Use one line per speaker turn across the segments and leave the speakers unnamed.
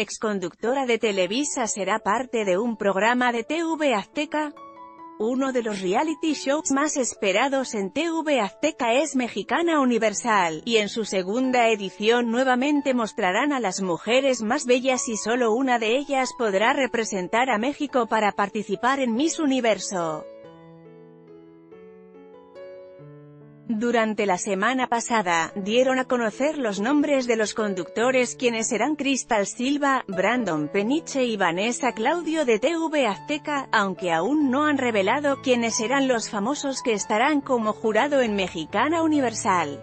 exconductora de Televisa será parte de un programa de TV Azteca. Uno de los reality shows más esperados en TV Azteca es Mexicana Universal, y en su segunda edición nuevamente mostrarán a las mujeres más bellas y solo una de ellas podrá representar a México para participar en Miss Universo. Durante la semana pasada, dieron a conocer los nombres de los conductores quienes serán Cristal Silva, Brandon Peniche y Vanessa Claudio de TV Azteca, aunque aún no han revelado quiénes serán los famosos que estarán como jurado en Mexicana Universal.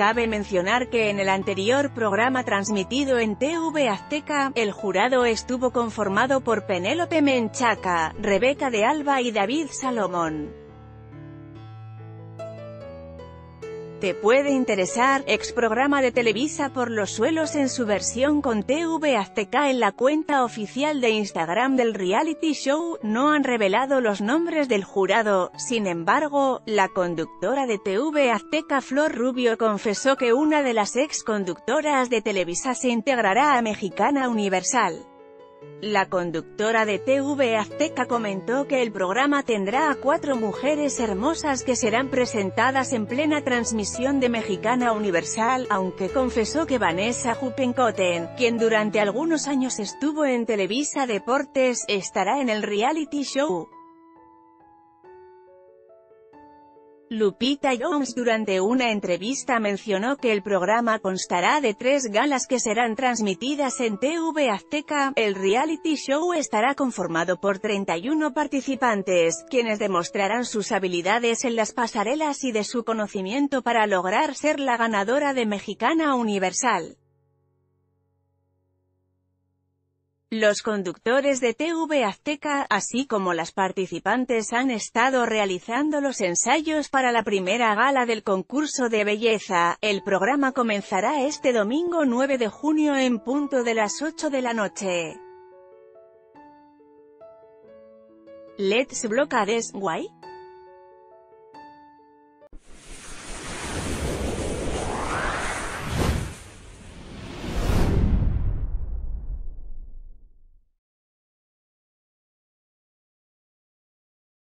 Cabe mencionar que en el anterior programa transmitido en TV Azteca, el jurado estuvo conformado por Penélope Menchaca, Rebeca de Alba y David Salomón. Te puede interesar, ex programa de Televisa por los suelos en su versión con TV Azteca en la cuenta oficial de Instagram del reality show, no han revelado los nombres del jurado, sin embargo, la conductora de TV Azteca Flor Rubio confesó que una de las ex conductoras de Televisa se integrará a Mexicana Universal. La conductora de TV Azteca comentó que el programa tendrá a cuatro mujeres hermosas que serán presentadas en plena transmisión de Mexicana Universal, aunque confesó que Vanessa Jupencoten, quien durante algunos años estuvo en Televisa Deportes, estará en el reality show. Lupita Jones durante una entrevista mencionó que el programa constará de tres galas que serán transmitidas en TV Azteca. El reality show estará conformado por 31 participantes, quienes demostrarán sus habilidades en las pasarelas y de su conocimiento para lograr ser la ganadora de Mexicana Universal. Los conductores de TV Azteca, así como las participantes han estado realizando los ensayos para la primera gala del concurso de belleza. El programa comenzará este domingo 9 de junio en punto de las 8 de la noche. Let's Blockades, Why?